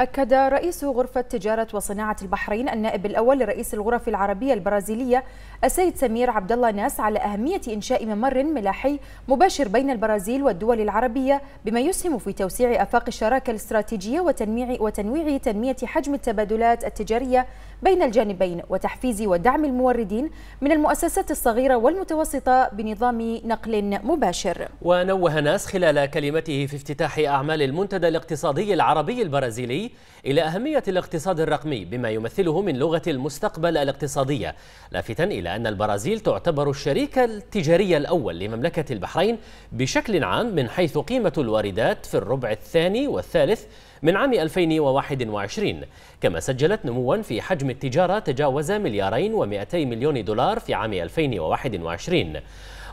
أكد رئيس غرفة تجارة وصناعة البحرين النائب الأول لرئيس الغرف العربية البرازيلية السيد سمير عبد الله ناس على أهمية إنشاء ممر ملاحي مباشر بين البرازيل والدول العربية بما يسهم في توسيع آفاق الشراكة الاستراتيجية وتنويع وتنويع تنمية حجم التبادلات التجارية بين الجانبين وتحفيز ودعم الموردين من المؤسسات الصغيرة والمتوسطة بنظام نقل مباشر. ونوه ناس خلال كلمته في افتتاح أعمال المنتدى الاقتصادي العربي البرازيلي إلى أهمية الاقتصاد الرقمي بما يمثله من لغة المستقبل الاقتصادية لافتا إلى أن البرازيل تعتبر الشريك التجاري الأول لمملكة البحرين بشكل عام من حيث قيمة الواردات في الربع الثاني والثالث من عام 2021 كما سجلت نموا في حجم التجارة تجاوز مليارين ومئتي مليون دولار في عام 2021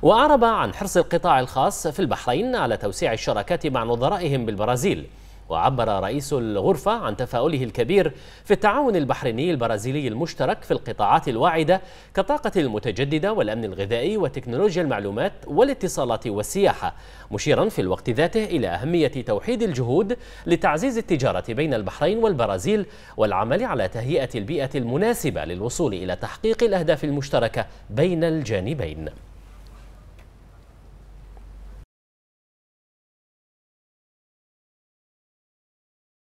وأعرب عن حرص القطاع الخاص في البحرين على توسيع الشراكات مع نظرائهم بالبرازيل. وعبر رئيس الغرفة عن تفاؤله الكبير في التعاون البحريني البرازيلي المشترك في القطاعات الواعدة كالطاقة المتجددة والأمن الغذائي وتكنولوجيا المعلومات والاتصالات والسياحة مشيرا في الوقت ذاته إلى أهمية توحيد الجهود لتعزيز التجارة بين البحرين والبرازيل والعمل على تهيئة البيئة المناسبة للوصول إلى تحقيق الأهداف المشتركة بين الجانبين.